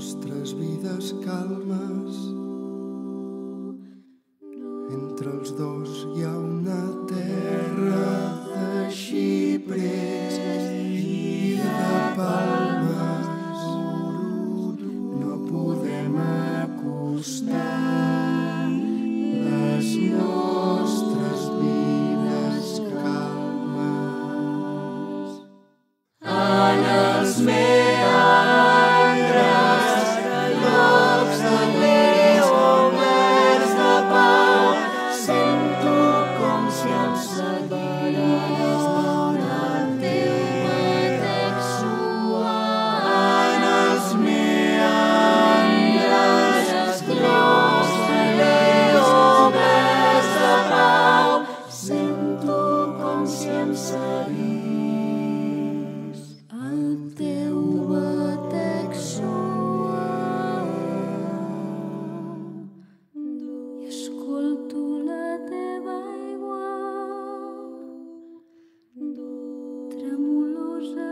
nuestras vidas calma. уже